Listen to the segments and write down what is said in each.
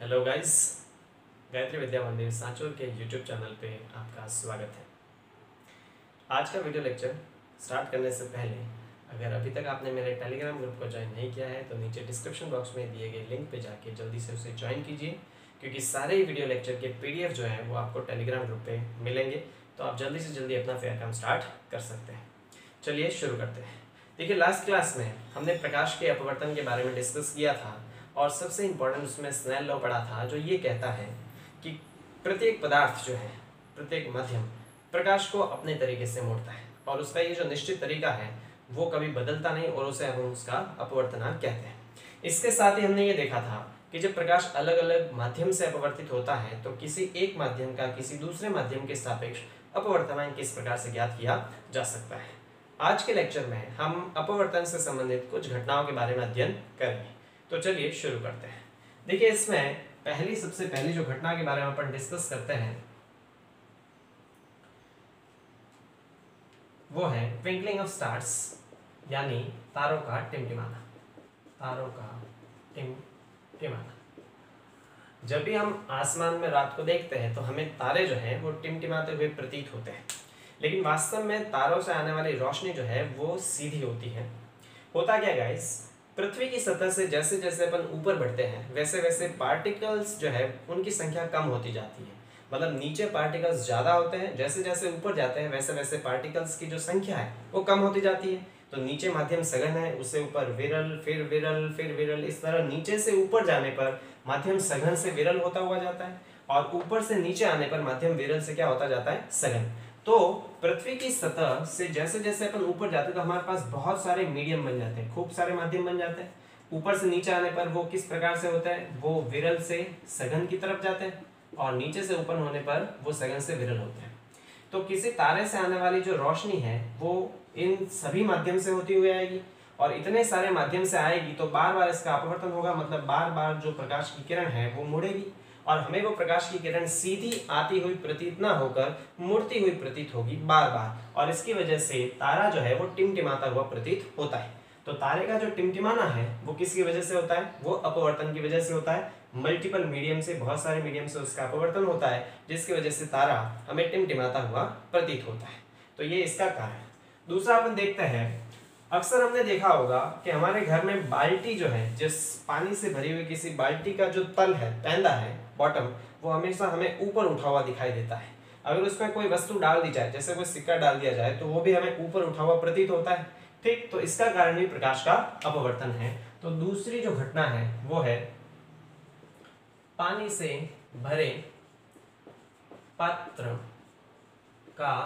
Hello guys Gayatri विद्या मंदिर सांचौर के YouTube channel पे आपका स्वागत है। आज का वीडियो लेक्चर स्टार्ट करने से पहले, अगर अभी तक आपने मेरे टेलीग्राम ग्रुप को ज्वाइन नहीं किया है तो नीचे डिस्क्रिप्शन बॉक्स में दिए गए लिंक पे जाके जल्दी से उसे ज्वाइन कीजिए, क्योंकि सारे ही वीडियो लेक्चर के पीडीएफ जो है, वो आपको टेलीग्राम ग्रुप पर मिलेंगे तो आप जल्दी से जल्दी अपना फेयर काम स्टार्ट कर सकते हैं। चलिए शुरू करते हैं। देखिए लास्ट क्लास में हमने प्रकाश के अपवर्तन के बारे में डिस्कस किया था और सबसे इम्पोर्टेंट उसमें स्नेल लॉ पढ़ा था, जो ये कहता है कि प्रत्येक पदार्थ जो है, प्रत्येक माध्यम प्रकाश को अपने तरीके से मोड़ता है और उसका ये जो निश्चित तरीका है, वो कभी बदलता नहीं और उसे हम उसका अपवर्तनांक कहते हैं। इसके साथ ही हमने ये देखा था कि जब प्रकाश अलग अलग माध्यम से अपवर्तित होता है तो किसी एक माध्यम का किसी दूसरे माध्यम के सापेक्ष अपवर्तनांक किस प्रकार से ज्ञात किया जा सकता है? आज के लेक्चर में हम अपवर्तन से संबंधित कुछ घटनाओं के बारे में अध्ययन करेंगे। तो चलिए शुरू करते हैं। देखिए, इसमें पहली, सबसे पहली जो घटना के बारे में अपन डिस्कस करते हैं, वो है ट्विंकलिंग ऑफ़ स्टार्स यानी तारों का टिमटिमाना। तारों का टिमटिमाना। जब भी हम आसमान में रात को देखते हैं तो हमें तारे जो हैं, वो टिमटिमाते हुए प्रतीत होते हैं। लेकिन वास्तव में तारों से आने वाली रोशनी जो है, वो सीधी होती है। होता क्या गाइस पृथ्वी की सतह से जैसे जैसे अपन ऊपर बढ़ते हैं, वैसे वैसे पार्टिकल्स जो है, उनकी संख्या कम होती जाती है। मतलब नीचे पार्टिकल्स ज़्यादा होते हैं, जैसे जैसे ऊपर जाते हैं, वैसे वैसे पार्टिकल्स की जो संख्या है, वो कम होती जाती है। तो नीचे माध्यम सघन है, उससे ऊपर विरल, फिर विरल फिर विरल, इस तरह नीचे से ऊपर जाने पर माध्यम सघन से विरल होता हुआ जाता है, और ऊपर से नीचे आने पर माध्यम विरल से क्या होता जाता है? सघन। तो पृथ्वी की सतह से जैसे जैसे अपन ऊपर जाते हैं तो हमारे पास बहुत सारे मीडियम बन जाते हैं, खूब सारे माध्यम बन जाते हैं। ऊपर से नीचे आने पर वो किस प्रकार से होता है? वो विरल से सघन की तरफ़ जाते हैं और नीचे से ऊपर होने पर वो सघन से विरल होते हैं। तो किसी तारे से आने वाली जो रोशनी है, वो इन सभी माध्यम से होती हुई आएगी और इतने सारे माध्यम से आएगी तो बार बार इसका अपवर्तन होगा मतलब बार बार जो प्रकाश की किरण है, वो मुड़ेगी। और हमें वो प्रकाश की किरण सीधी आती हुई प्रतीत ना होकर मुड़ती हुई प्रतीत होगी बार बार और इसकी वजह से तारा जो है वो टिमटिमाता हुआ प्रतीत होता है। तो तारे का जो टिमटिमाना है, वो किसकी वजह से होता है? वो अपवर्तन की वजह से होता है। मल्टीपल मीडियम से, बहुत सारे मीडियम से उसका अपवर्तन होता है, जिसकी वजह से तारा हमें टिमटिमाता हुआ प्रतीत होता है। तो ये इसका कारण दूसरा, अपन देखते हैं अक्सर हमने देखा होगा कि हमारे घर में बाल्टी जो है, जिस पानी से भरी हुई किसी बाल्टी का जो तल है, पैंदा है बॉटम वो हमेशा हमें ऊपर उठा हुआ दिखाई देता है। अगर उसमें कोई वस्तु डाल दी जाए, जैसे कोई सिक्का डाल दिया जाए तो वो भी हमें ऊपर उठा हुआ प्रतीत होता है। ठीक तो इसका कारण भी प्रकाश का अपवर्तन है। तो दूसरी जो घटना है, वो है पानी से भरे पात्र का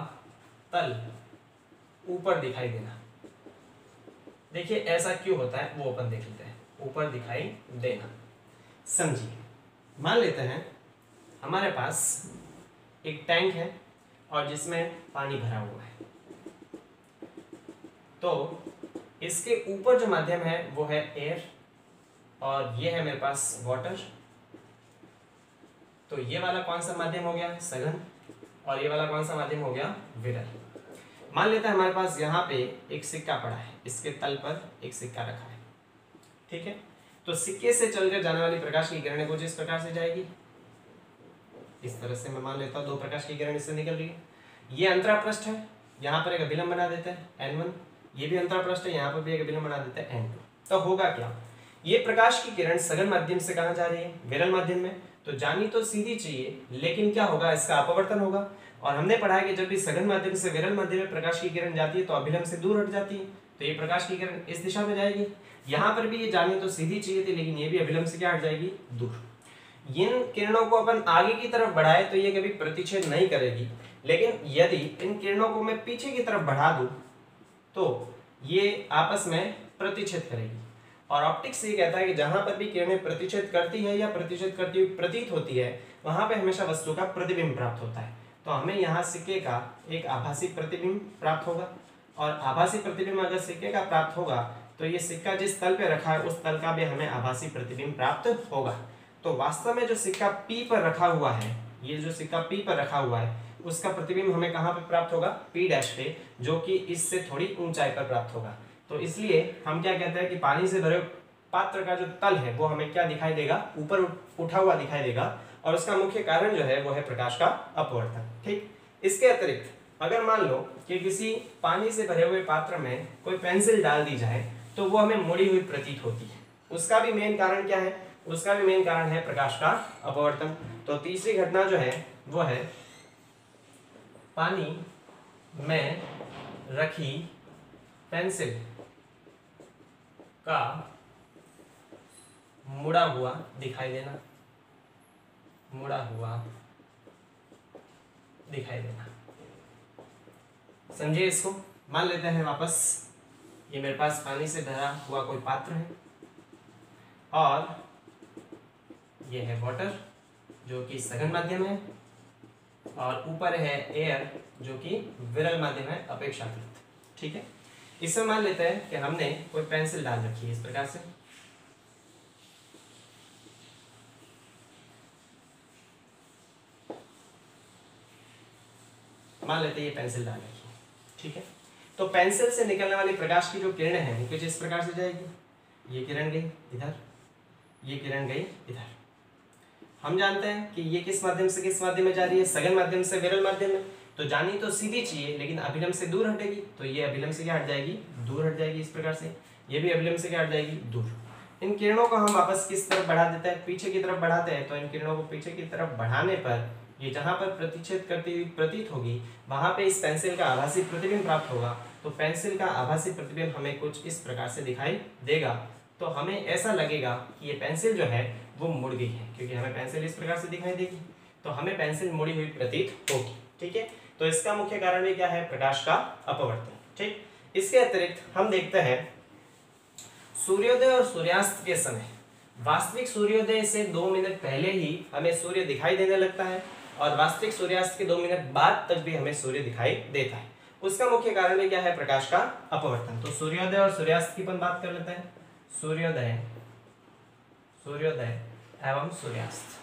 तल ऊपर दिखाई देना। देखिए, ऐसा क्यों होता है? वो अपन देख लेते हैं। ऊपर दिखाई देना। समझिए। मान लेते हैं, हमारे पास एक टैंक है और जिसमें पानी भरा हुआ है। तो इसके ऊपर जो माध्यम है, वो है एयर और ये है मेरे पास वाटर तो ये वाला कौन सा माध्यम हो गया? सघन। और ये वाला कौन सा माध्यम हो गया? विरल। मान लेते हैं हमारे पास यहाँ पे एक सिक्का पड़ा है। इसके तल पर एक सिक्का रखा है। ठीक है? तो सिक्के से चलकर जाने वाली प्रकाश की किरणें कुछ इस प्रकार से जाएगी। इस तरह से मैं मान लेता हूँ, दो प्रकाश की किरण इससे निकल रही है। ये अंतरा पृष्ठ है, यहाँ पर एक अभिलंब बना देते हैं एन ये भी अंतरा पृष्ठ है, यहाँ पर भी एक अभिलंब बना देते हैं एन तो होगा क्या? ये प्रकाश की किरण सघन माध्यम से कहा जा रही है? विरल माध्यम में। तो जानी तो सीधी चाहिए, लेकिन क्या होगा? इसका अपवर्तन होगा। और हमने पढ़ा है कि जब भी सघन माध्यम से विरल माध्यम में प्रकाश की किरण जाती है तो अभिलंब से दूर हट जाती है। तो ये प्रकाश की किरण इस दिशा में जाएगी। यहाँ पर भी ये जानी तो सीधी चाहिए थी, लेकिन ये भी अभिलंब से क्या हट जाएगी? दूर। इन किरणों को अपन आगे की तरफ़ बढ़ाए तो ये कभी प्रतिच्छेद नहीं करेगी। लेकिन यदि इन किरणों को मैं पीछे की तरफ़ बढ़ा दूँ तो ये आपस में प्रतिच्छेद करेगी। और ऑप्टिक्स ये कहता है कि जहाँ पर भी किरणें प्रतिच्छेद करती है या प्रतिच्छेद करती हुई प्रतीत होती है, वहाँ पे हमेशा वस्तु का प्रतिबिंब प्राप्त होता है। तो हमें यहाँ सिक्के का एक आभासी प्रतिबिंब प्राप्त होगा। और आभासी प्रतिबिंब अगर सिक्के का प्राप्त होगा तो ये सिक्का जिस तल पे रखा है, उस तल का भी हमें आभासी प्रतिबिंब प्राप्त होगा। तो वास्तव में जो सिक्का पी पर रखा हुआ है, ये जो सिक्का पी पर रखा हुआ है, उसका प्रतिबिंब हमें कहाँ पे प्राप्त होगा? पी डैश पे, जो कि इससे थोड़ी ऊंचाई पर प्राप्त होगा। तो इसलिए हम क्या कहते हैं कि पानी से भरे पात्र का जो तल है, वो हमें क्या दिखाई देगा? ऊपर उठा हुआ दिखाई देगा। और उसका मुख्य कारण जो है, वो है प्रकाश का अपवर्तन। ठीक? इसके अतिरिक्त अगर मान लो कि किसी पानी से भरे हुए पात्र में कोई पेंसिल डाल दी जाए तो वो हमें मुड़ी हुई प्रतीत होती है। उसका भी मेन कारण क्या है? उसका भी मेन कारण है प्रकाश का अपवर्तन। तो तीसरी घटना जो है, वो है पानी में रखी पेंसिल का मुड़ा हुआ दिखाई देना। मुड़ा हुआ दिखाई देना। समझिए इसको? मान लेते हैं वापस। ये मेरे पास पानी से भरा हुआ कोई पात्र है। और ये है वाटर जो कि सघन माध्यम है। और ऊपर है एयर जो कि विरल माध्यम है, अपेक्षाकृत। ठीक है? इसमें मान लेते हैं कि हमने कोई पेंसिल डाल रखी है इस प्रकार से। मान लेते हैं ये पेंसिल डाल रखी ठीक है? तो पेंसिल से निकलने वाली प्रकाश की जो किरणें हैं, वो कुछ इस प्रकार से जाएगी? ये किरण गई इधर, ये किरण गई इधर। हम जानते हैं कि ये किस माध्यम से, किस माध्यम में जा रही है? सघन माध्यम से, विरल माध्यम में। तो जानी तो सीधी चाहिए, लेकिन अभिलंब से दूर हटेगी। तो ये अभिलंब से क्या हट जाएगी? दूर हट जाएगी इस प्रकार से। ये भी अभिलंब से क्या हट जाएगी? दूर। इन किरणों को हम वापस किस तरफ़ बढ़ा देते हैं? पीछे की तरफ़ बढ़ाते हैं। तो इन किरणों को पीछे की तरफ़ बढ़ाने पर ये जहाँ पर प्रतिच्छेद करती हुई प्रतीत होगी, वहाँ पे इस पेंसिल का आभासी प्रतिबिंब प्राप्त होगा। तो पेंसिल का आभासी प्रतिबिंब हमें कुछ इस प्रकार से दिखाई देगा। तो हमें ऐसा लगेगा कि ये पेंसिल जो है, वो मुड़ गई है, क्योंकि हमें पेंसिल इस प्रकार से दिखाई देगी। तो हमें पेंसिल मुड़ी हुई प्रतीत होगी, ठीक है? तो इसका मुख्य कारण भी क्या है? प्रकाश का अपवर्तन, ठीक? इसके अतिरिक्त हम देखते हैं, सूर्योदय और सूर्यास्त के समय। वास्तविक सूर्योदय से दो मिनट पहले ही हमें सूर्य दिखाई देने लगता है। और वास्तविक सूर्यास्त के दो मिनट बाद तक भी हमें सूर्य दिखाई देता है। उसका मुख्य कारण क्या है प्रकाश का अपवर्तन? तो सूर्योदय और सूर्यास्त की बात कर लेते हैं। सूर्योदय सूर्योदय एवं सूर्यास्त।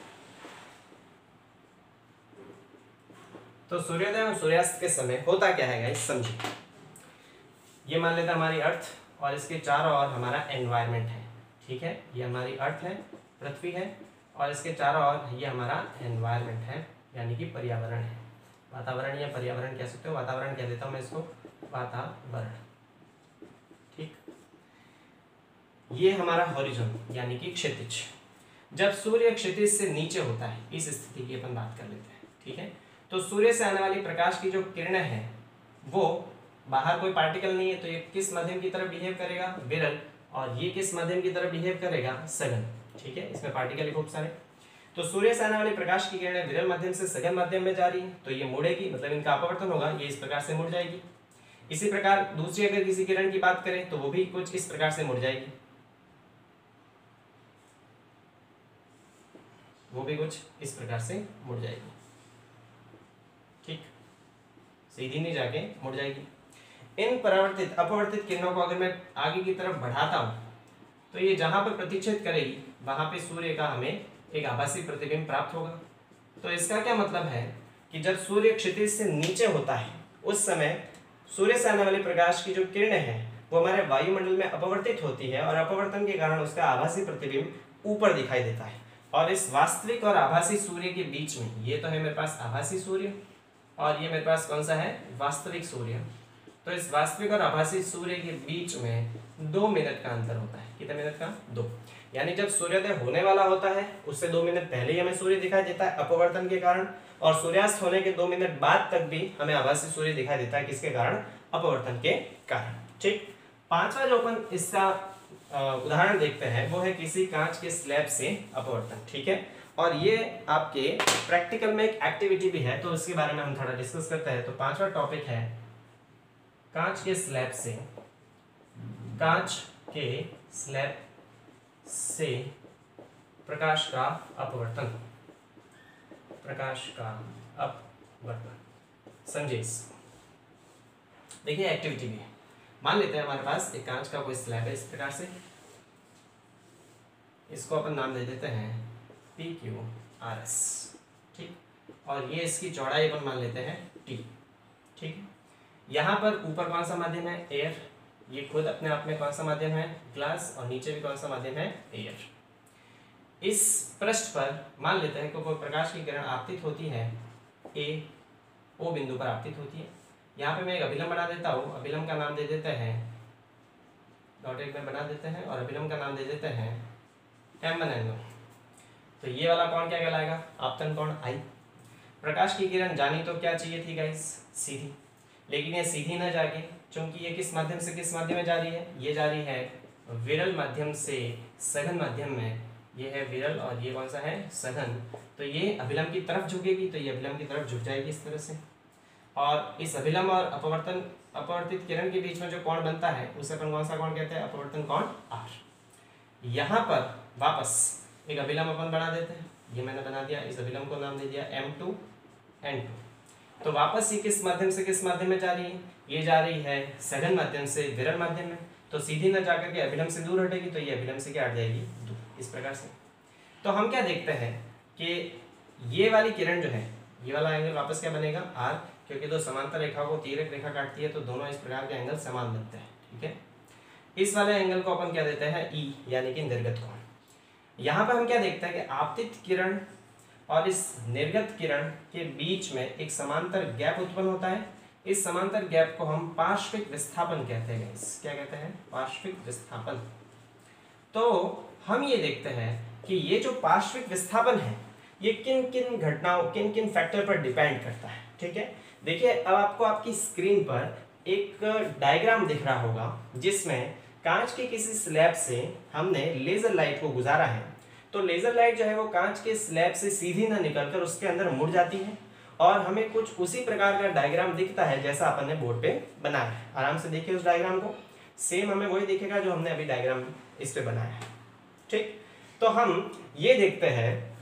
तो सूर्योदय और सूर्यास्त के समय होता क्या है गाइस समझिए। ये मान लेते हैं हमारी अर्थ और इसके चारों ओर हमारा एनवायरनमेंट है। ठीक है? ये हमारी अर्थ है, पृथ्वी है और इसके चारों ओर ये हमारा एनवायरनमेंट है। यानी कि पर्यावरण है। वातावरण या पर्यावरण कह सकते हो, वातावरण कह देता हूँ मैं इसको, वातावरण। ठीक? ये हमारा हॉरिजॉन यानी कि क्षितिज। जब सूर्य क्षितिज से नीचे होता है, इस स्थिति की अपन बात कर लेते हैं। ठीक है? तो सूर्य से आने वाली प्रकाश की जो किरण है, वो बाहर कोई पार्टिकल नहीं है तो ये किस माध्यम की तरफ़ बिहेव करेगा? विरल। और ये किस माध्यम की तरफ़ बिहेव करेगा? सघन। ठीक है? इसमें पार्टिकल खूब सारे तो सूर्य से आने वाली प्रकाश की किरणें विरल माध्यम से सघन माध्यम में जा रही है तो ये मुड़ेगी मतलब इनका अपवर्तन होगा, ये इस प्रकार से मुड़ जाएगी। इसी प्रकार दूसरी अगर किसी किरण की बात करें तो वो भी कुछ इस प्रकार से मुड़ जाएगी। वो भी कुछ इस प्रकार से मुड़ जाएगी। ठीक? सीधी नहीं जाके मुड़ जाएगी। इन परावर्तित, अपवर्तित किरणों को अगर मैं आगे की तरफ़ बढ़ाता हूँ तो ये जहाँ पर प्रतिच्छेद करेगी, वहाँ पे सूर्य का हमें एक आभासी प्रतिबिंब प्राप्त होगा। तो इसका क्या मतलब है कि जब सूर्य क्षितिज से नीचे होता है, उस समय सूर्य से आने वाली प्रकाश की जो किरणें हैं, वो हमारे वायुमंडल में अपवर्तित होती है और अपवर्तन के कारण उसका आभासी प्रतिबिंब ऊपर दिखाई देता है। और इस वास्तविक और आभासी सूर्य के बीच में, ये तो है मेरे पास आभासी सूर्य, और ये मेरे पास कौन सा है? वास्तविक सूर्य। तो इस वास्तविक और आभासी सूर्य के बीच में दो मिनट का अंतर होता है। कितने मिनट का? दो। यानी जब सूर्योदय होने वाला होता है, उससे दो मिनट पहले ही हमें सूर्य दिखाई देता है अपवर्तन के कारण, और सूर्यास्त होने के दो मिनट बाद तक भी हमें आभासी सूर्य दिखाई देता है, किसके कारण? अपवर्तन के कारण। ठीक? पांचवा जो अपन इसका उदाहरण देखते हैं, वो है किसी कांच के स्लैब से अपवर्तन। ठीक है? और ये आपके प्रैक्टिकल में एक एक्टिविटी भी है तो उसके बारे में हम थोड़ा डिस्कस करते हैं। तो पांचवा टॉपिक है कांच के स्लैब से, कांच के स्लैब से प्रकाश का अपवर्तन। प्रकाश का अपवर्तन। समझिए देखिए एक्टिविटी है मान लेते हैं हमारे पास एक कांच का कोई स्लैब है इस प्रकार से। इसको अपन नाम दे देते हैं पी क्यू आर एस ठीक? और ये इसकी चौड़ाई अपन मान लेते हैं टी ठीक है? यहाँ पर ऊपर कौन सा माध्यम है? एयर ये खुद अपने आप में कौन सा माध्यम है? ग्लास, और नीचे भी कौन सा माध्यम है? एयर। इस पृष्ठ पर मान लेते हैं कि कोई प्रकाश की किरण आपतित होती है। ए, ओ बिंदु पर आपतित होती है। यहाँ पे मैं एक अभिलंब बना देता हूँ। अभिलंब का नाम दे देते हैं। डॉट एक में बना देते हैं और अभिलंब का नाम दे देते हैं एम वन एन तो ये वाला कौन क्या कहलाएगा? आपतन कौन आई प्रकाश की किरण जानी तो क्या चाहिए थी गाइस सीधी। लेकिन ये सीधी ना जाके क्योंकि ये किस माध्यम से किस माध्यम में जा रही है? ये जा रही है विरल माध्यम से सघन माध्यम में। ये है विरल और ये कौन सा है? सघन। तो ये अभिलंब की तरफ़ झुकेगी तो ये अभिलंब की तरफ़ झुक जाएगी इस तरह से। और इस अभिलंब और अपवर्तन, अपवर्तित किरण के बीच में जो कोण बनता है, उसे अपन कौन सा कोण कहते हैं? अपवर्तन कोण आर। यहाँ पर वापस एक अभिलंब अपन बना देते हैं। ये मैंने बना दिया, इस अभिलंब को नाम दे दिया एम टू एन टू तो वापस ये किस माध्यम से किस माध्यम में जा रही है? ये जा रही है सघन माध्यम से विरल माध्यम में। तो सीधी न जाकर के अभिलंब से दूर हटेगी तो ये अभिलंब से क्या हट जाएगी? दूर इस प्रकार से। तो हम क्या देखते हैं कि ये वाली किरण जो है ये वाला एंगल वापस क्या बनेगा? आर क्योंकि दो समांतर रेखाओं को तीरक रेखा काटती है तो दोनों इस प्रकार के एंगल समान बनते हैं ठीक है? इस वाले एंगल को अपन क्या देते हैं? ई e, यानी कि निर्गत कोण। यहाँ पर हम क्या देखते हैं कि आपतित किरण और इस निर्गत किरण के बीच में एक समांतर गैप उत्पन्न होता है। इस समांतर गैप को हम पार्श्विक विस्थापन कहते हैं। क्या कहते हैं? पार्श्विक विस्थापन। तो हम ये देखते हैं कि ये जो पार्श्विक विस्थापन है, ये किन किन घटनाओं किन किन फैक्टर पर डिपेंड करता है, ठीक है? देखिए, अब आपको आपकी स्क्रीन पर एक डायग्राम दिख रहा होगा, जिसमें कांच के किसी स्लैब से हमने लेजर लाइट को गुजारा है। तो लेजर लाइट जो है वो कांच के स्लैब से सीधी ना निकलकर उसके अंदर मुड़ जाती है और हमें कुछ उसी प्रकार का डायग्राम दिखता है जैसा अपन ने बोर्ड पे बनाया है। आराम से देखिए उस डायग्राम को। सेम हमें वही दिखेगा जो हमने अभी डायग्राम इस पे बनाया है। ठीक? तो हम ये देखते हैं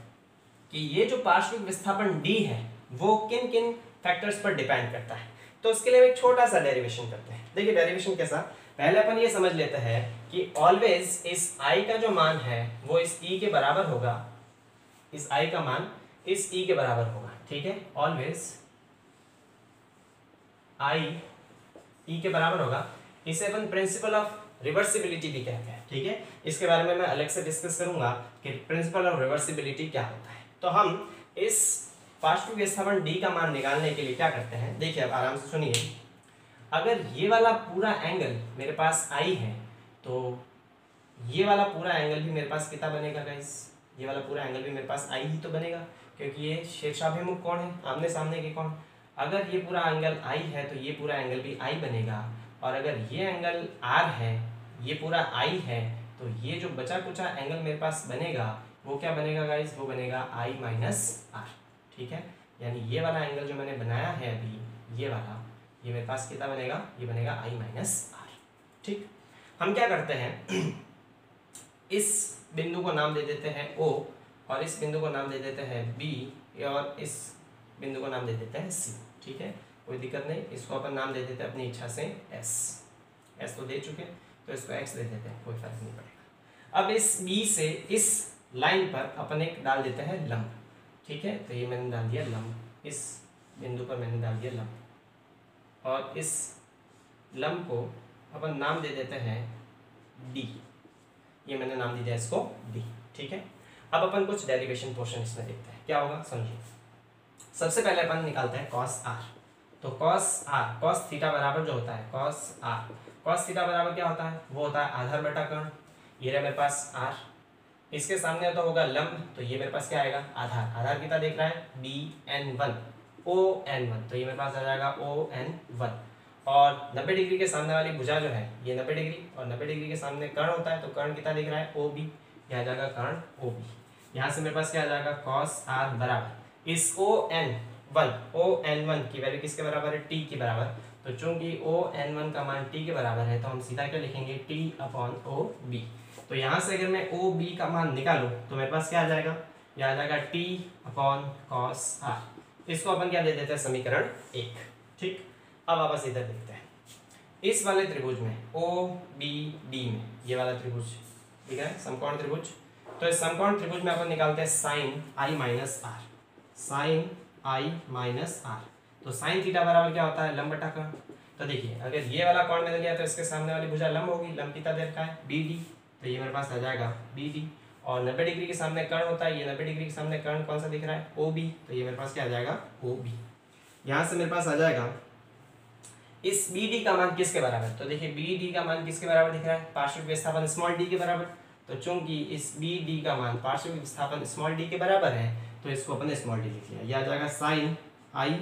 कि ये जो पार्श्विक विस्थापन डी है, वो किन किन फैक्टर्स पर डिपेंड करता है। तो उसके लिए एक छोटा सा डेरिवेशन करते हैं। देखिए डेरिवेशन कैसा? पहले अपन ये समझ लेते हैं कि ऑलवेज इस आई का जो मान है, वो इस ई e के बराबर होगा। इस आई का मान इस ई e के बराबर होगा, ठीक है? ऑलवेज आई ई के बराबर होगा। इसे अपन प्रिंसिपल ऑफ़ रिवर्सिबिलिटी भी कहते हैं, ठीक है? इसके बारे में मैं अलग से डिस्कस करूँगा कि प्रिंसिपल ऑफ़ रिवर्सिबिलिटी क्या होता है। तो हम इस पार्श्विक विस्थापन डी का मान निकालने के लिए क्या करते हैं? देखिए, अब आराम से सुनिए। अगर ये वाला पूरा एंगल मेरे पास आई है तो ये वाला पूरा एंगल भी मेरे पास कितना बनेगा गाइस ये वाला पूरा एंगल भी मेरे पास आई ही तो बनेगा, क्योंकि ये शीर्षाभिमुख कौन है? आमने सामने के कौन? अगर ये पूरा एंगल आई है तो ये पूरा एंगल भी आई बनेगा। और अगर ये एंगल आर है, ये पूरा आई है तो ये जो बचा कुचा एंगल मेरे पास बनेगा, वो क्या बनेगा गाइस वो बनेगा आई माइनस आर ठीक है? यानी ये वाला एंगल जो मैंने बनाया है अभी, ये वाला, ये मेरे पास कितना बनेगा? ये बनेगा आई माइनस आर ठीक? हम क्या करते हैं? इस बिंदु को नाम दे देते हैं ओ और इस बिंदु को नाम दे देते हैं बी और इस बिंदु को नाम दे देते हैं सी ठीक है? कोई दिक्कत नहीं, इसको अपन नाम दे देते हैं अपनी इच्छा से एस एस तो दे चुके तो इसको एक्स दे देते हैं, कोई फ़र्क नहीं पड़ेगा। अब इस बी से इस लाइन पर अपन एक डाल देते हैं लंब, ठीक है? तो ये मैंने डाल दिया लंब, इस बिंदु पर मैंने डाल दिया लंब। और इस लंब को अपन नाम दे देते हैं डी ये मैंने नाम दे दिया इसको डी ठीक है? अब अपन कुछ डेरिवेशन पोर्शन इसमें देखते हैं। क्या होगा? समझिए। सबसे पहले अपन निकालते हैं कॉस आर तो कॉस आर कॉस थीटा बराबर जो होता है कॉस आर कॉस थीटा बराबर क्या होता है? वो होता है आधार बटा कर्ण। ये रहा मेरे पास आर इसके सामने तो होगा लंब तो ये मेरे पास क्या आएगा? आधार। आधार कितना देख रहा है? B N one O N one तो ये मेरे पास आ जाएगा ओ एन वन और 90 डिग्री के सामने वाली भुजा जो है, ये 90 डिग्री और 90 डिग्री के सामने कर्ण होता है तो कर्ण कितना दिख रहा है? ओ बी यह आ जाएगा कर्ण ओ बी यहाँ से मेरे पास क्या आ जाएगा? कॉस आर बराबर। इस O N one O N one की वैल्यू किसके बराबर है? टी के बराबर। तो चूँकि ओ एन वन का मान टी के बराबर है तो हम सीधा क्या लिखेंगे? टी अपॉन ओ बी तो यहाँ से अगर मैं ओ बी का मान निकालू तो मेरे पास क्या आ जाएगा? यह आ जाएगा टी अपॉन कॉस आर इसको अपन क्या दे देते हैं? समीकरण एक। ठीक? अब वापस इधर देखते हैं। इस वाले त्रिभुज में ओ बी डी में, ये वाला त्रिभुज, ठीक है? समकोण त्रिभुज। तो इस समकोण त्रिभुज में अपन निकालते हैं sine i minus r sine i minus r तो साइन थीटा बराबर क्या होता है? लंब बटा तो देखिए, अगर ये वाला कोण मिल गया तो इसके सामने वाली भुजा लंब होगी। लंब कितना देर का है बी डी तो ये मेरे पास आ जाएगा बी डी और नब्बे डिग्री के सामने कर्ण होता है। ये नब्बे डिग्री के सामने कर्ण कौन सा दिख रहा है? ओ बी तो ये मेरे पास क्या आ जाएगा? ओ बी यहाँ से मेरे पास आ जाएगा इस बी डी का मान किसके बराबर? तो देखिए बी डी का मान किसके बराबर दिख रहा है? पार्श्विक विस्थापन स्मॉल डी के बराबर। तो चूँकि इस बी डी का मान पार्श्विक विस्थापन स्मॉल डी के बराबर है तो इसको अपन स्मॉल डी लिख लिया। जाएगा साइन आई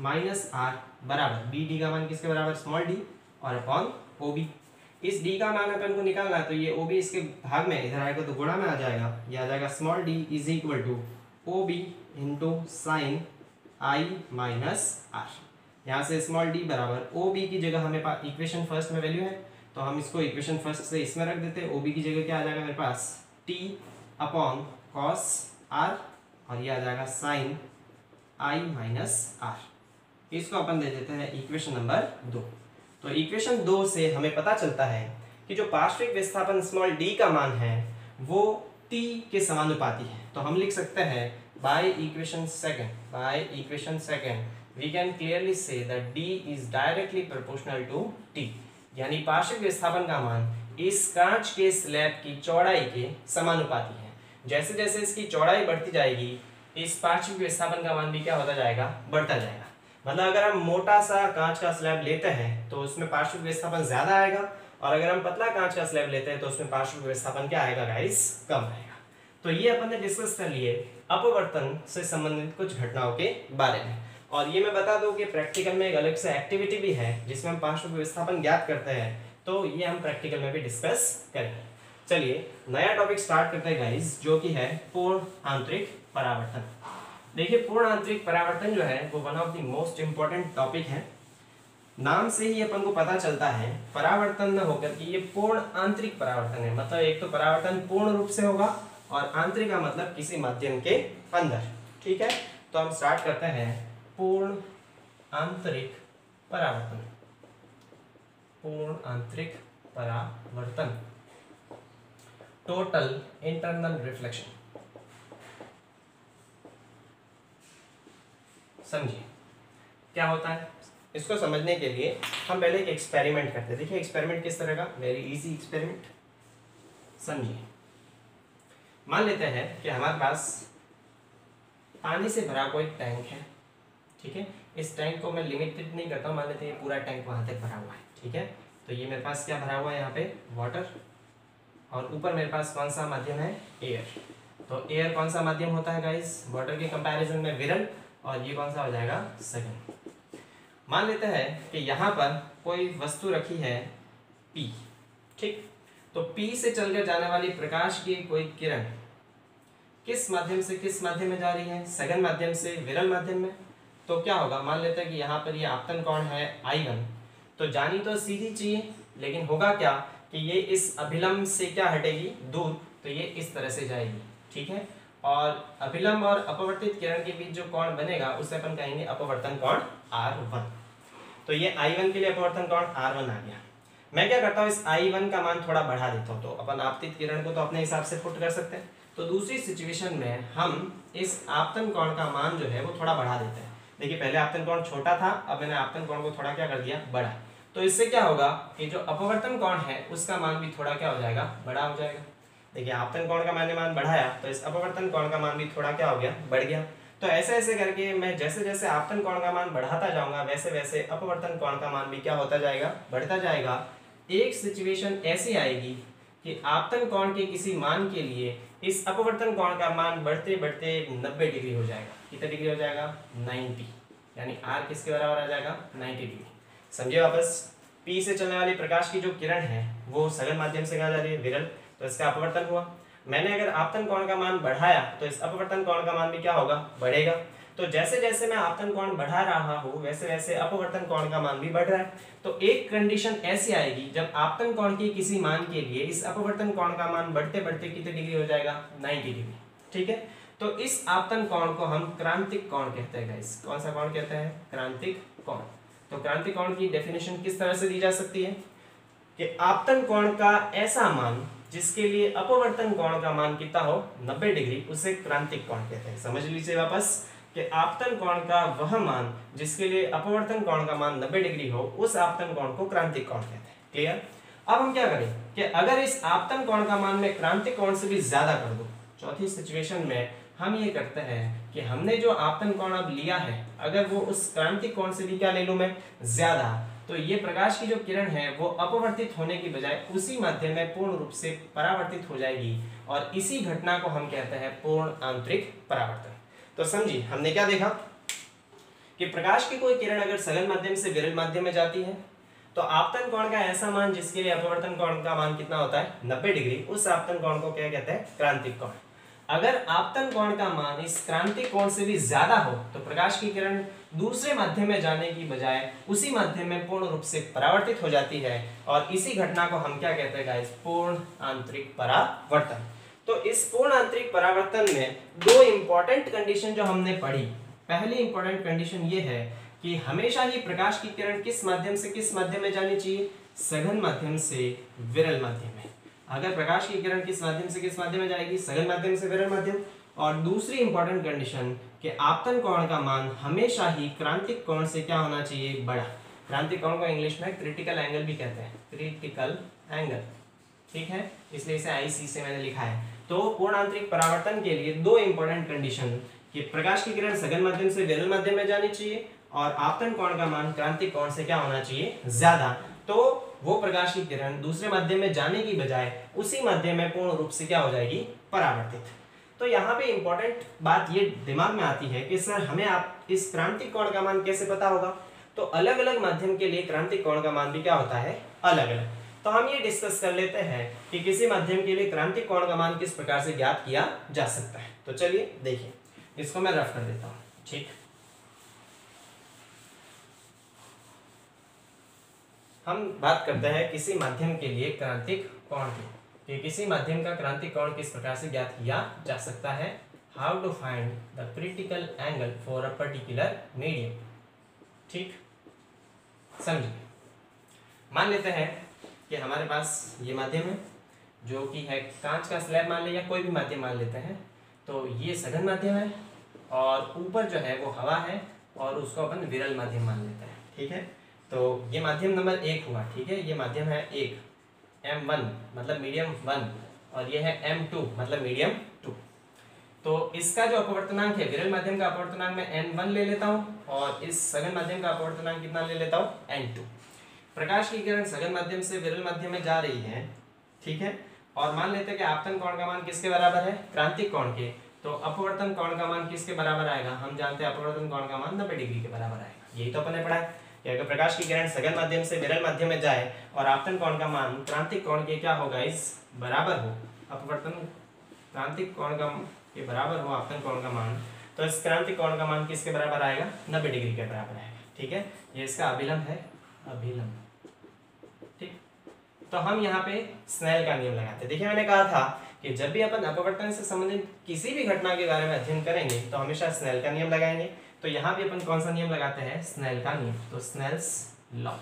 माइनस आर बराबर। बी डी का मान किसके बराबर? स्मॉल डी और अपॉन ओ बी इस डी का मान अपन को निकालना है तो ये ओ बी इसके भाग में, इधर आएगा तो गुणा में आ जाएगा। ये आ जाएगा small d is equal to O B into sine i minus r यहाँ से स्मॉल डी बराबर ओ बी की जगह हमें पास इक्वेशन फ़र्स्ट में वैल्यू है तो हम इसको इक्वेशन फ़र्स्ट से इसमें रख देते हैं। ओ बी की जगह क्या आ जाएगा मेरे पास? टी अपॉन कॉस आर और ये आ जाएगा साइन आई माइनस आर इसको अपन दे देते हैं इक्वेशन नंबर दो। तो इक्वेशन दो से हमें पता चलता है कि जो पार्श्विक विस्थापन स्मॉल डी का मान है, वो टी के समानुपाती है। तो हम लिख सकते हैं by equation second by equation second we can clearly see that d is directly proportional to t यानी पार्श्विक विस्थापन का मान इस कांच के स्लैब की चौड़ाई के समानुपाती है। जैसे जैसे इसकी चौड़ाई बढ़ती जाएगी, इस पार्श्विक विस्थापन का मान भी क्या होता जाएगा? बढ़ता जाएगा। मतलब अगर हम मोटा सा कांच का स्लैब लेते हैं तो उसमें पार्श्विक विस्थापन ज़्यादा आएगा, और अगर हम पतला कांच का स्लैब लेते हैं तो उसमें पार्श्विक विस्थापन क्या आएगा गाइस कम आएगा। तो ये अपन ने डिस्कस कर लिए अपवर्तन से संबंधित कुछ घटनाओं के बारे में। और ये मैं बता दूँ कि प्रैक्टिकल में एक अलग से एक्टिविटी भी है, जिसमें हम पार्श्विक विस्थापन ज्ञात करते हैं तो ये हम प्रैक्टिकल में भी डिस्कस करेंगे। चलिए, नया टॉपिक स्टार्ट करते हैं गाइस जो कि है पूर्ण आंतरिक परावर्तन। देखिए पूर्ण आंतरिक परावर्तन जो है, वो one of the most important topic है। नाम से ही अपन को पता चलता है, परावर्तन न होकर कि ये पूर्ण आंतरिक परावर्तन है। मतलब एक तो परावर्तन पूर्ण रूप से होगा, और आंतरिक का मतलब किसी माध्यम के अंदर। ठीक है? तो हम स्टार्ट करते हैं। पूर्ण आंतरिक परावर्तन। पूर्ण आंतरिक परावर्तन। टोटल इंटरनल रिफ्लेक्शन समझिए। क्या होता है? इसको समझने के लिए हम पहले एक एक्सपेरिमेंट करते हैं। देखिए एक्सपेरिमेंट किस तरह का? वेरी इजी एक्सपेरिमेंट समझिए। मान लेते हैं कि हमारे पास पानी से भरा कोई टैंक है। ठीक है? इस टैंक को मैं लिमिटेड नहीं करता मान लेते हैं पूरा टैंक वहाँ तक भरा हुआ है, ठीक है? तो ये मेरे पास क्या भरा हुआ है यहाँ पे? वाटर और ऊपर मेरे पास कौन सा माध्यम है? एयर तो एयर कौन सा माध्यम होता है गाइस वाटर के कंपैरिजन में विरल, और ये कौन सा हो जाएगा? सेकंड मान लेते हैं कि यहाँ पर कोई वस्तु रखी है पी ठीक? तो पी से चलकर जाने वाली प्रकाश की कोई किरण किस माध्यम से, किस माध्यम में जा रही है? सघन माध्यम से, विरल माध्यम में। तो क्या होगा? मान लेते हैं कि यहाँ पर ये आपतन कौन है? आई वन तो जानी तो सीधी चाहिए, लेकिन होगा क्या कि ये इस अभिलंब से क्या हटेगी? दूर। तो ये इस तरह से जाएगी, ठीक है? और अभिलंब और अपवर्तित किरण के बीच जो कोण बनेगा, उसे अपन कहेंगे अपवर्तन कोण आर वन तो ये आई वन के लिए अपवर्तन कोण आर वन आ गया। मैं क्या करता हूँ, इस आई वन का मान थोड़ा बढ़ा देता हूँ तो अपन आपतित किरण को तो अपने हिसाब से पुट कर सकते हैं। तो दूसरी सिचुएशन में हम इस आपतन कोण का मान जो है, वो थोड़ा बढ़ा देते हैं। देखिए, पहले आपतन कोण छोटा था, अब मैंने आपतन कोण को थोड़ा क्या कर दिया, बड़ा। तो इससे क्या होगा कि जो अपवर्तन कोण है, उसका मान भी थोड़ा क्या हो जाएगा, बड़ा हो जाएगा। देखिए, आपतन कोण का मैंने मान बढ़ाया तो इस अपवर्तन कोण का मान भी थोड़ा क्या हो गया, बढ़ गया। तो ऐसे ऐसे करके मैं जैसे जैसे आपतन कोण का मान बढ़ाता जाऊँगा, वैसे वैसे अपवर्तन कोण का मान भी क्या होता जाएगा, बढ़ता जाएगा। एक सिचुएशन ऐसी आएगी कि आपतन कोण के किसी मान के लिए इस अपवर्तन कोण का मान बढ़ते बढ़ते 90 डिग्री हो जाएगा। कितना डिग्री हो जाएगा? 90 यानी आर किसके बराबर आ जाएगा? 90 डिग्री। समझे वापस? पी से चलने वाली प्रकाश की जो किरण है, वो सघन माध्यम से कहा जा रही है? विरल। तो इसका अपवर्तन हुआ। मैंने अगर आपतन कोण का मान बढ़ाया तो इस अपवर्तन कोण का मान भी क्या होगा? बढ़ेगा। तो जैसे जैसे मैं आपतन कोण बढ़ा रहा हूँ, वैसे वैसे अपवर्तन कोण का मान भी बढ़ रहा है। तो एक कंडीशन ऐसी आएगी, जब आपतन कोण के किसी मान के लिए इस अपवर्तन कोण का मान बढ़ते बढ़ते कितने डिग्री हो जाएगा? 90 डिग्री, ठीक है? तो इस आपतन कोण को हम क्रांतिक कोण कहते हैं गाइस कौन सा कोण कहते हैं? क्रांतिक कोण। तो क्रांतिक कोण की डेफिनेशन किस तरह से दी जा सकती है? कि आपतन कोण का ऐसा मान, जिसके लिए अपवर्तन कोण का मान कितना हो? 90 डिग्री, उसे क्रांतिक कोण कहते हैं। समझ लीजिए वापस। कि आपतन कोण का वह मान, जिसके लिए अपवर्तन कोण का मान 90 डिग्री हो, उस आपतन कोण को क्रांतिक कोण कहते हैं। क्लियर अब हम क्या करें कि अगर इस आपतन कोण का मान में क्रांतिक कोण से भी ज़्यादा कर दो, चौथी सिचुएशन में हम ये करते हैं कि हमने जो आपतन कोण अब लिया है, अगर वो उस क्रांतिक कोण से भी क्या ले लूँ मैं? ज़्यादा। तो ये प्रकाश की जो किरण है, वो अपवर्तित होने की बजाय उसी माध्यम में पूर्ण रूप से परावर्तित हो जाएगी और इसी घटना को हम कहते हैं पूर्ण आंतरिक परावर्तन। तो समझिए हमने क्या देखा? कि प्रकाश की कोई किरण अगर सघन माध्यम से विरल माध्यम में जाती है तो आपतन कोण का ऐसा मान जिसके लिए अपवर्तन कोण का मान कितना होता है? 90 डिग्री। उस आपतन कोण को क्या कहते हैं? क्रांतिक कोण। अगर आपतन कोण का मान इस क्रांतिक कोण से भी ज़्यादा हो तो प्रकाश की किरण दूसरे माध्यम में जाने की बजाय उसी माध्यम में पूर्ण रूप से परावर्तित हो जाती है और इसी घटना को हम क्या कहते हैं गाइस पूर्ण आंतरिक परावर्तन। तो इस पूर्ण आंतरिक परावर्तन में दो इंपॉर्टेंट कंडीशन जो हमने पढ़ी। पहली इंपॉर्टेंट कंडीशन ये है कि हमेशा ही प्रकाश की किरण किस माध्यम से, किस माध्यम में जानी चाहिए? सघन माध्यम से, विरल माध्यम में। अगर प्रकाश की किरण किस माध्यम से, किस माध्यम में जाएगी? सघन माध्यम से, विरल माध्यम। और दूसरी इंपॉर्टेंट कंडीशन कि आपतन कोण का मान हमेशा ही क्रांतिक कोण से क्या होना चाहिए? बड़ा। क्रांतिक कोण को इंग्लिश में क्रिटिकल एंगल भी कहते हैं। क्रिटिकल एंगल ठीक है? इसलिए इसे आईसी से मैंने लिखा है। तो पूर्ण आंतरिक परावर्तन के लिए दो इंपॉर्टेंट कंडीशन कि प्रकाश की किरण सघन माध्यम से विरल माध्यम में जानी चाहिए और आपतन कोण का मान क्रांतिक कोण से क्या होना चाहिए? ज़्यादा। तो वो प्रकाश की किरण दूसरे माध्यम में जाने की बजाय उसी माध्यम में पूर्ण रूप से क्या हो जाएगी? परावर्तित। तो यहाँ पे इंपॉर्टेंट बात ये दिमाग में आती है कि सर हमें आप इस क्रांतिक कोण का मान कैसे पता होगा? तो अलग अलग माध्यम के लिए क्रांतिक कोण का मान भी क्या होता है? अलग अलग तो हम ये डिस्कस कर लेते हैं कि किसी माध्यम के लिए क्रांतिक कोण का मान किस प्रकार से ज्ञात किया जा सकता है। तो चलिए देखिए, इसको मैं रफ कर देता हूँ, ठीक? हम बात करते हैं किसी माध्यम के लिए क्रांतिक कोण की, कि किसी माध्यम का क्रांतिक कोण किस प्रकार से ज्ञात किया जा सकता है। How to find the critical angle for a particular medium ठीक? समझिए। मान लेते हैं कि हमारे पास ये माध्यम है, जो कि है कांच का स्लैब मान ले या कोई भी माध्यम मान लेते हैं तो ये सघन माध्यम है और ऊपर जो है वो हवा है और उसको अपन विरल माध्यम मान लेते हैं, ठीक है? तो ये माध्यम नंबर एक हुआ, ठीक है? ये माध्यम है एक एम वन मतलब मीडियम वन और ये है एम टू मतलब मीडियम टू तो इसका जो अपवर्तनांक है, विरल माध्यम का अपवर्तनांक मैं एन वन ले लेता हूँ और इस सघन माध्यम का अपवर्तनांक कितना ले लेता हूँ? एन टू प्रकाश की किरण सघन माध्यम से विरल माध्यम में जा रही है, ठीक है? और मान लेते हैं कि आपतन कोण का मान किसके बराबर है? क्रांतिक कोण के? तो अपवर्तन कोण का मान किसके बराबर आएगा? हम जानते हैं अपवर्तन कोण का मान नब्बे डिग्री के बराबर आएगा। यही तो अपन ने पढ़ा है अगर प्रकाश की किरण सघन माध्यम से विरल माध्यम में जाए और आपतन कोण का मान क्रांतिक कोण के क्या होगा? इस बराबर हो, अपवर्तन क्रांतिक कोण का के बराबर हो, आपतन कोण का मान तो इस क्रांतिक कोण का मान किसके बराबर आएगा? नब्बे डिग्री के बराबर आएगा, ठीक है? ये इसका अभिलंब है। अभिलंब ठीक? तो हम यहाँ पे स्नेल का नियम लगाते हैं। देखिए, मैंने कहा था कि जब भी अपन अपवर्तन से संबंधित किसी भी घटना के बारे में अध्ययन करेंगे तो हमेशा स्नेल का नियम लगाएँगे। तो यहाँ भी अपन कौन सा नियम लगाते हैं? स्नेल का नियम। तो Snell's law.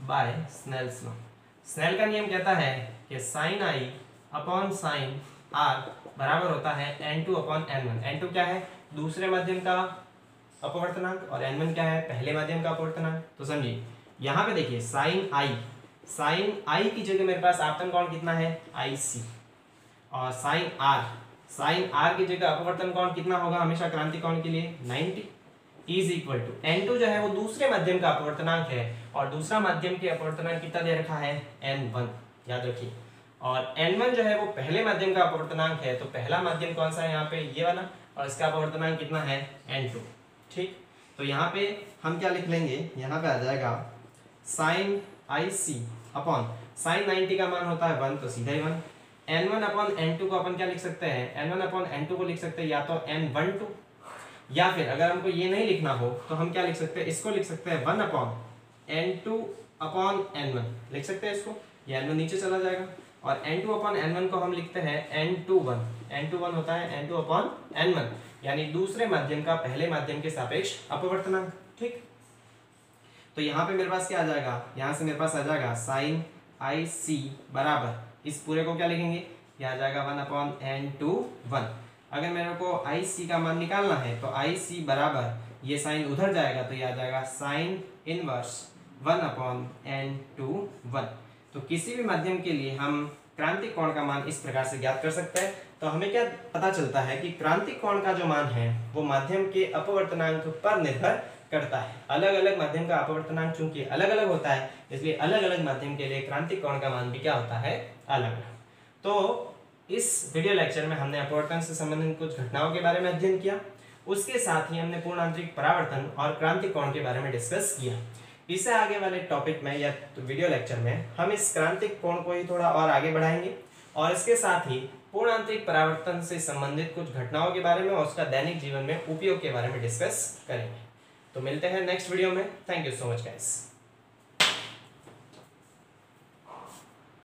By Snell's law. Snell का नियम कहता है कि sine i upon sine r बराबर होता है n two upon n one n two क्या है? दूसरे माध्यम का अपवर्तनांक और एन वन क्या है? पहले माध्यम का अपवर्तनांक। तो समझिए यहाँ पे देखिए साइन आई साइन आई की जगह मेरे पास आपतन कोण कितना है? आई सी और साइन आर साइन आर की जगह अपवर्तन कोण कितना होगा हमेशा क्रांति कोण के लिए? 90 is equal to n two जो है वो दूसरे माध्यम का अपवर्तनांक है और दूसरा माध्यम के अपवर्तनांक कितना दे रखा है? एन वन याद रखिए। और एन वन जो है वो पहले माध्यम का अपवर्तनांक है तो पहला माध्यम कौन सा है यहाँ पे? ये वाला। और इसका अपवर्तनांक कितना है? एन टू ठीक? तो यहाँ पे हम क्या लिख लेंगे? यहाँ पे आ जाएगा sine i c upon sine ninety का मान होता है वन तो सीधा ही one. N one upon n two को अपन क्या लिख सकते हैं? N one upon n two को लिख सकते हैं, या तो एन वन टू, या फिर अगर हमको ये नहीं लिखना हो तो हम क्या लिख सकते हैं? इसको लिख सकते हैं one upon n two upon n one. लिख सकते हैं इसको? ये एन वन नीचे चला जाएगा। और n two upon n one को हम लिखते हैं n two one. N two one होता है n two upon n one. यानी दूसरे माध्यम का पहले माध्यम के सापेक्ष अपवर्तनांक, ठीक? तो यहाँ पे मेरे पास क्या आ जाएगा? यहाँ से मेरे पास आ जाएगा साइन आई सी बराबर। इस पूरे को क्या लिखेंगे? यह आ जाएगा one upon n two one अगर मेरे को आई सी का मान निकालना है तो आई सी बराबर ये साइन उधर जाएगा तो ये आ जाएगा sine inverse one upon n two one तो किसी भी माध्यम के लिए हम क्रांतिक कोण का मान इस प्रकार से ज्ञात कर सकते हैं। तो हमें क्या पता चलता है कि क्रांतिक कोण का जो मान है, वो माध्यम के अपवर्तनांक पर निर्भर करता है। अलग अलग माध्यम का अपवर्तनांक चूँकि अलग अलग होता है, इसलिए अलग अलग माध्यम के लिए क्रांतिक कोण का मान भी क्या होता है? अलग। अलग तो इस वीडियो लेक्चर में हमने अपवर्तन से संबंधित कुछ घटनाओं के बारे में अध्ययन किया। उसके साथ ही हमने पूर्ण आंतरिक परावर्तन और क्रांतिक कोण के बारे में डिस्कस किया। इससे आगे वाले टॉपिक में या वीडियो लेक्चर में हम इस क्रांतिक कोण को ही थोड़ा और आगे बढ़ाएँगे और इसके साथ ही पूर्ण आंतरिक परावर्तन से संबंधित कुछ घटनाओं के बारे में और उसका दैनिक जीवन में उपयोग के बारे में डिस्कस करेंगे। तो मिलते हैं नेक्स्ट वीडियो में। Thank you so much guys